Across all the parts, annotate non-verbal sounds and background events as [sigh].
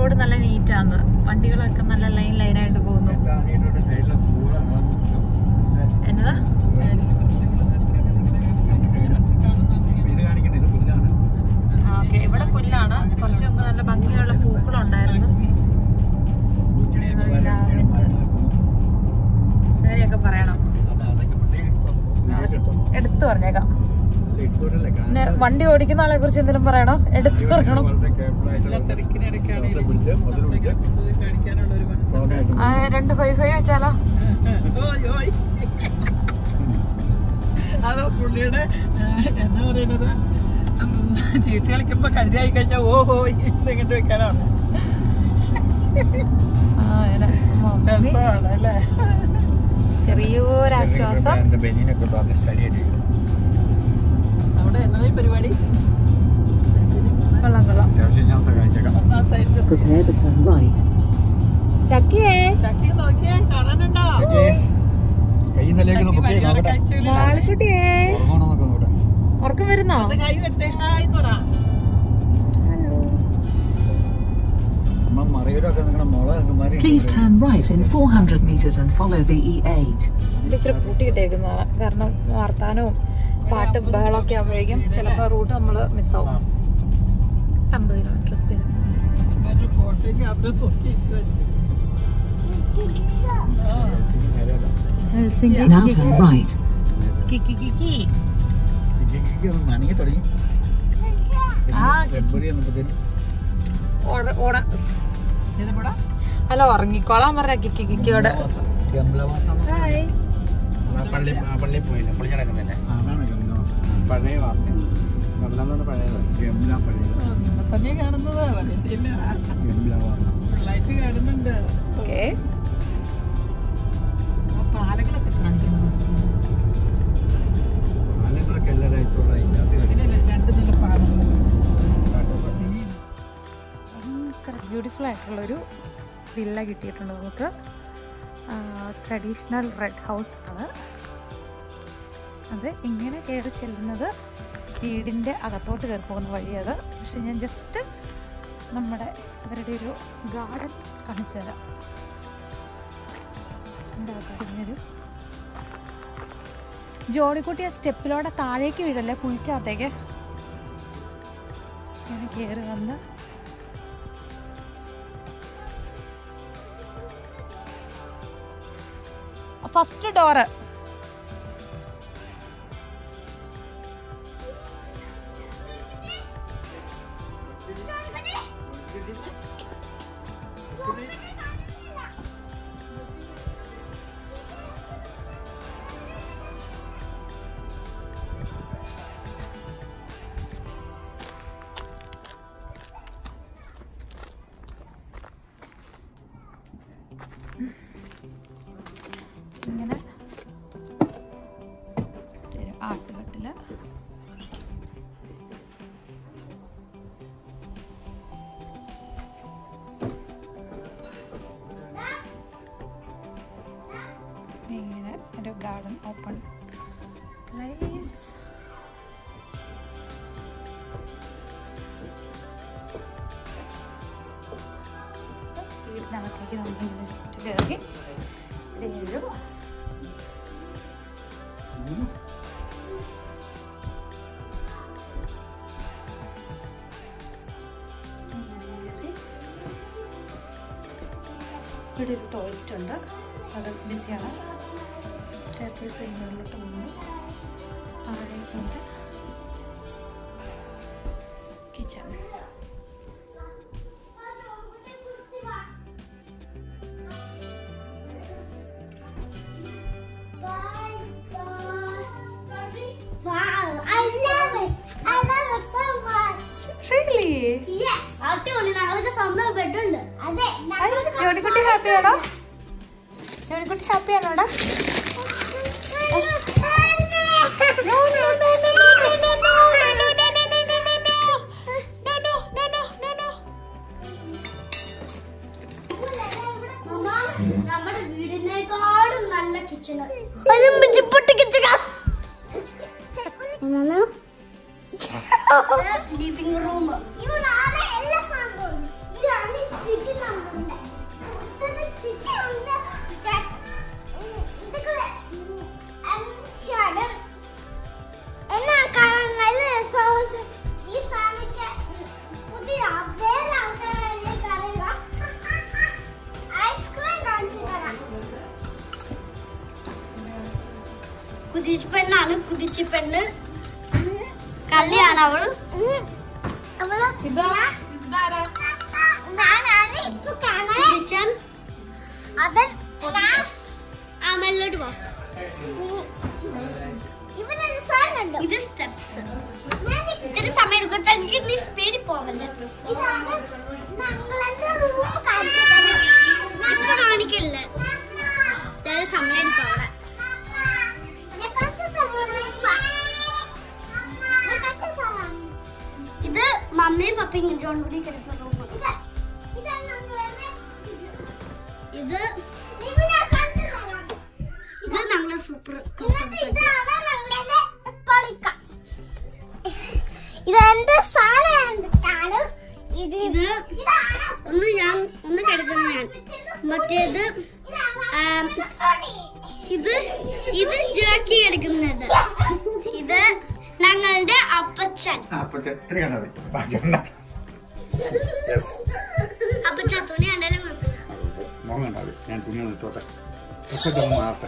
Road നല്ല നീറ്റാണ് വണ്ടികളൊക്കെ നല്ല ലൈൻ ലൈനായിട്ട് പോകുന്നു. എന്നതാ? ഓക്കെ. ഇവിടെ പുല്ലാണ്. കുറച്ച് മുമ്പ് നല്ല ഭംഗിയുള്ള പൂക്കളുണ്ടായിരുന്നു. അങ്ങനെയൊക്കെ പറയണം. അതൊക്കെ എടുത്തു പറഞ്ഞേക്കാം. വണ്ടി ഓടിക്കുന്ന ആളെ കുറിച്ച് എന്തെങ്കിലും പറയണോ? എടുത്തു പറയണോ? ആ, രണ്ട് ഫൈവ് ഫൈവ് വെച്ചാലോ അതോ പുള്ളിയുടെ എന്താ പറയുന്നത്? ചീട്ട് കളിക്കുമ്പോ കരുതിയായി കഴിഞ്ഞാൽ ഓ ഹോ ഇങ്ങോട്ട് വെക്കാനാണ്. ചെറിയൊരാശ്വാസം അവിടെ എന്നതായി പരിപാടി? കൊള്ളാം കൊള്ളാം. ഞാൻ സഹായിച്ചേക്കാം. ചക്കിയേ. ചക്കി നോക്കിയേ കാണാനുണ്ടോ? ഉറക്കം വരുന്നോ? Please turn right in 400 meters and follow the E8. ഇവിടെ ഇച്ചിരി കൂട്ടി കാരണം വർത്താനവും പാട്ടും ബഹളമൊക്കെ ആവുമ്പോഴേക്കും ചിലപ്പോൾ റൂട്ട് നമ്മൾ മിസ്സാവും അമ്പത് കിലോമീറ്റർ സ്പീഡ് ഹലോ അല്ല ഉറങ്ങിക്കോളാൻ പറഞ്ഞ കിക്കി കിക്കിയോട്. പള്ളി പോയില്ല. പള്ളി ഗംഭലവാസം പഴയ വാസം കമലാന്ന് പഴയത് ഗംഭല പള്ളി നിന്നെ തന്നെ കാണുന്നത് വണ്ടിയില്ല ഗംഭലവാസം ലൈറ്റ് കാണുന്നുണ്ട്. ഓക്കെ. ആ പാലങ്ങളൊക്കെ കാണിക്കുന്നു ആലങ്ങളൊക്കെ എല്ലാവരായിട്ടുള്ള ഇതിനകത്ത് ഇതിലല്ലേ രണ്ട് നില പാലങ്ങൾ ഭയങ്കര ബ്യൂട്ടിഫുൾ ആയിട്ടുള്ളൊരു വില്ല കിട്ടിയിട്ടുണ്ട്. നമുക്ക് ട്രഡീഷണൽ റെഡ് ഹൗസ് ആണ്. അത് ഇങ്ങനെ കയറി ചെല്ലുന്നത് വീടിന്റെ അകത്തോട്ട് കയറി പോകുന്ന വഴിയത് പക്ഷെ ഞാൻ ജസ്റ്റ് നമ്മുടെ ഇവരുടെ ഒരു ഗാർഡൻ കാണിച്ചു തരാം. എന്താ ഇങ്ങനൊരു ജോണിക്കുട്ടി ആ സ്റ്റെപ്പിലൂടെ താഴേക്ക് വീഴല്ലേ കുഴിക്കകത്തേക്ക് ഇങ്ങനെ കയറി വന്ന് ഫസ്റ്റ് ഡോറ് ഇങ്ങനെ ഒരു ഗാർഡൻ ഓപ്പൺ. പ്ലേസ് വീടിനകത്തേക്ക് നമുക്ക് ഇവിടെ ഒരു ടോയ്ലറ്റ് ഉണ്ട്. അത് ബിസിയാണ് സ്റ്റെയർ കേസ് മുകളിലോട്ട് പോകുന്നു താഴേക്കുണ്ട് kitchen Wow, I love it. I love it so much. Really Yes. അടിപൊളി ഞങ്ങൾക്ക് സ്വന്തം ബെഡുണ്ട് അതെ ഞങ്ങൾക്ക് ജോണിക്കുട്ടി ഹാപ്പിയാണോ ജോണിക്കുട്ടി ഹാപ്പിയാണോടാ ലിവിംഗ് റൂം കള്ളിയാണ് അവൾ അവൾ ഞാനാണ് ഇപ്പൊ കാണാൻ അതൻ ആ മെല്ലോട്ട് പോ. ഇത് സ്റ്റെപ്സ് ഇത്തിരി സമയം എടുക്കും. നീ സ്പീഡിൽ പോകല്ലേ കാണിക്കില്ല? സമയം എടുക്കും മമ്മിയും പപ്പയും ജോൺ കൂടി കിടക്കുന്ന റൂം ഇത് ഇത് ഞങ്ങളെ സൂപ്പർ ഇതെന്റെ സാധനം ഇത് ഇത് ഒന്ന് ഞാൻ ഒന്ന് കിടക്കുന്ന ഞാൻ. മറ്റേത് ഇത് ഇത് ജാക്കി എടുക്കുന്നത്. [laughs] ഇത് ഞങ്ങളുടെ അപ്പച്ചൻ. അപ്പച്ചൻ. എത്ര കണ്ടത് ബാക്കി ഉണ്ടാക്കാം മോൻ കണ്ടത് ഞാൻ തുണി നിട്ടോട്ടെ ഡ്രസ്സൊക്കെ മാറട്ടെ.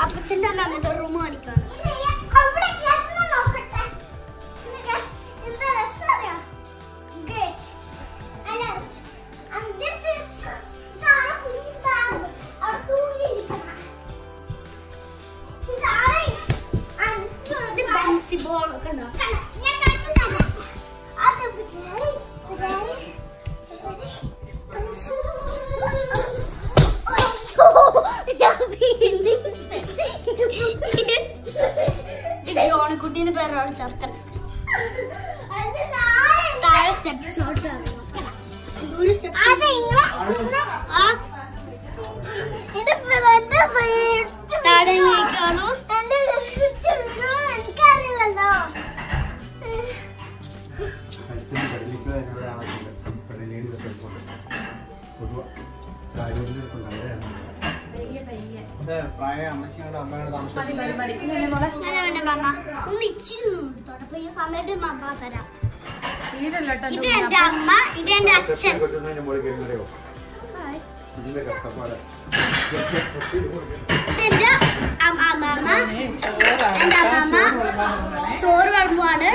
അപ്പച്ചന്റെ അമ്മയുടെ റൂം കാണിക്കാണ് വീടല്ലോ ഇത് എന്റെ അമ്മ ഇത് എന്റെ അച്ഛൻ. ഇതിന്റെ കഷ്ടപ്പാട് ചോറ് വിളമ്പുവാണ്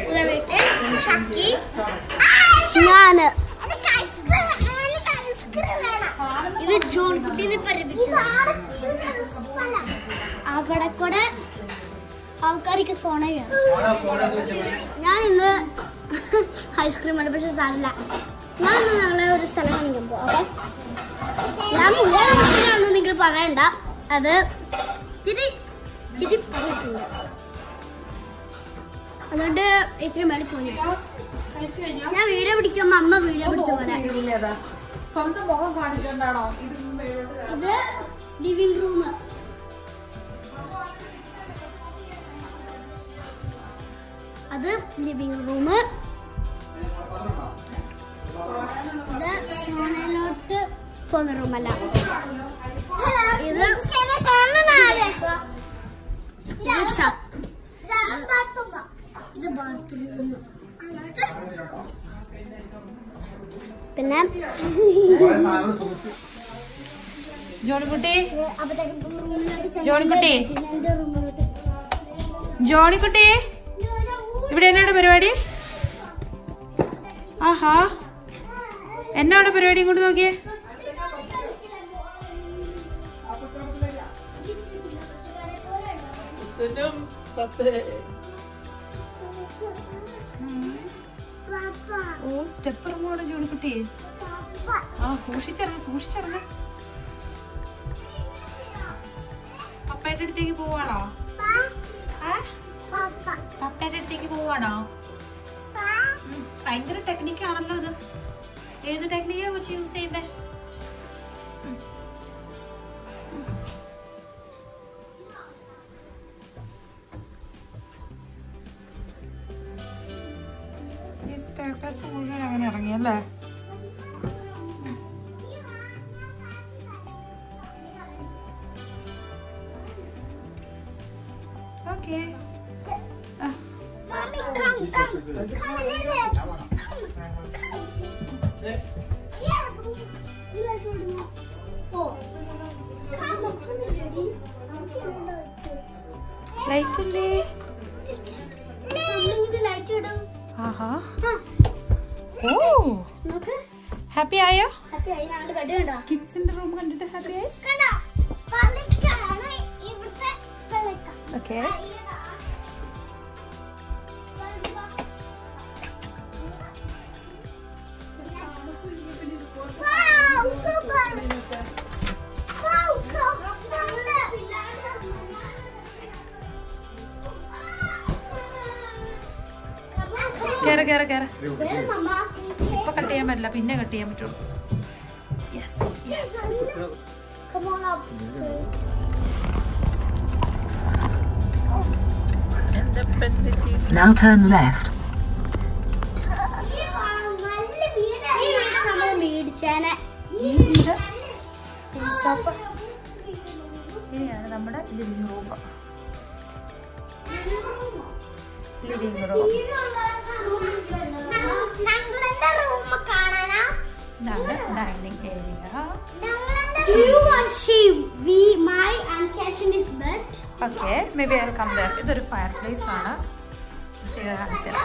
ഇവിടെ വീട്ടിൽ ചക്കി. ഞാൻ. ഇത് ജോൺ കുട്ടീനെ അവിടെ കൂടെ ആൾക്കാർക്ക് സോണയാണ്. ഞാൻ ഇന്ന് ഐസ്ക്രീം ആണ് പക്ഷെ സാറില്ല ഞാൻ ഞങ്ങളെ ഒരു സ്ഥലം കാണിക്കാൻ പോവാം ഞാൻ മുന്നേ നിങ്ങൾ പറയണ്ട അത് ഇത്തിരി ഇത്തിരി പോയിട്ടുണ്ട് അതുകൊണ്ട് ഇത്തിരി മേളിൽ പോയി ഞാൻ വീഡിയോ പിടിക്കുമ്പോ അമ്മ വീഡിയോ പിടിച്ച പോലെ സ്വന്തം മുഖം കാണിച്ചോണ്ടാണോ ഇത് ഇത് ലിവിംഗ് റൂം അത് ലിവിംഗ് റൂം പോകുന്ന റൂമല്ല ഇത് ഇത് ച- ഇത് ബാത്റൂം. പിന്നെ? ജോണിക്കുട്ടി? ജോണിക്കുട്ടി? ജോണിക്കുട്ടി? ഇവിടെ എന്നാണ് പരിപാടി? ആഹാ. എന്നാണ് പരിപാടി കൊണ്ട് നോക്കിയേ? അച്ഛനും പപ്പേ. ഓ സ്റ്റെപ്പ് ഇറങ്ങുവാണ് ജോണിക്കുട്ടി ആ സൂക്ഷിച്ചിറങ്ങ സൂക്ഷിച്ചിറങ്ങ. പപ്പയുടെ അടുത്തേക്ക് പോവാണോ? പപ്പയുടെ അടുത്തേക്ക് പോവാണോ? ഭയങ്കര ടെക്നിക്കാണല്ലോ അത്. ഏത് ടെക്നിക്കാ കൊച്ചു യൂസ് ചെയ്യുന്നേ do ഇറങ്ങിയല്ലേ? Come. ലൈറ്റ് ഇല്ലേ? ലൈറ്റ് ഇടും. ആഹാ. ഓ. ഹാപ്പി ആയോ? കിഡ്സിന്റെ റൂം കണ്ടിട്ട് ഹാപ്പി ആയി? ഓക്കെ കേറ കേറ കേറ? ഇപ്പൊ കട്ട് ചെയ്യാൻ പറ്റില്ല. പിന്നെ കട്ട് ചെയ്യാൻ പറ്റുള്ളൂ. Yes Now turn left. നമ്മുടെ ലിവിംഗ് റൂം ലിവിംഗ് റൂം. ഇതാണ് dining area? Okay maybe I come ഇതൊരു ഫയർ പ്ലേസ് ആണ് See, കാണിച്ചു തരാം.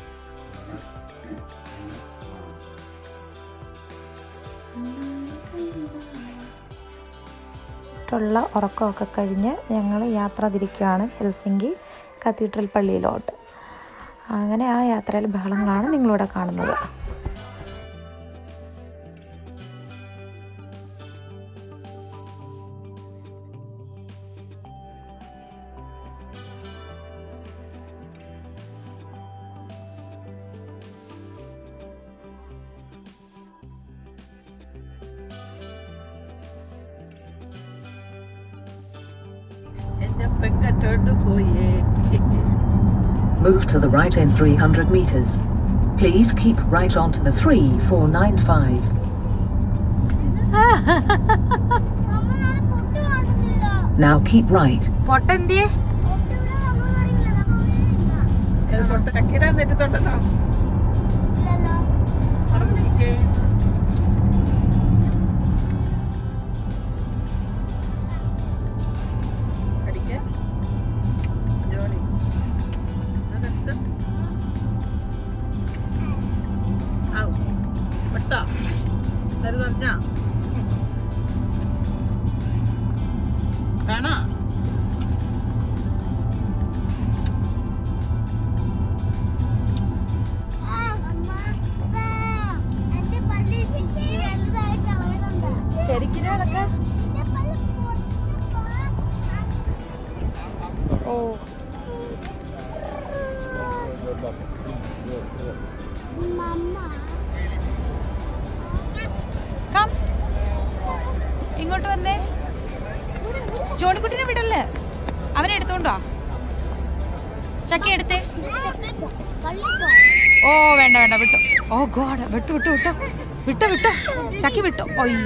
ുള്ള ഉറക്കമൊക്കെ കഴിഞ്ഞ് ഞങ്ങൾ യാത്ര തിരിക്കുകയാണ് ഹെൽസിങ്കി കത്തീഡ്രൽ പള്ളിയിലോട്ട്. അങ്ങനെ ആ യാത്രയിൽ ബഹളങ്ങളാണ് നിങ്ങളിവിടെ കാണുന്നത്. Move to the right in 300 meters. Please keep right onto the 3495. [laughs] അമ്മ നാളെ പൊട്ട് കാണുന്നില്ല Now keep right. പൊട്ടെന്തിയെ പൊട്ട് ഇവിടെ നമ്മൾ അറിയില്ല നമ്മൾ പൊട്ടക്കിടാൻ തെറ്റുന്നുണ്ടല്ലോ വേണ്ട വേണ്ട വിട്ടോ. ഓ ഗോഡ് വിട്ടു വിട്ടു വിട്ടോ. വിട്ടോ വിട്ടോ. ചക്കി വിട്ടോ. ഒയ്യോ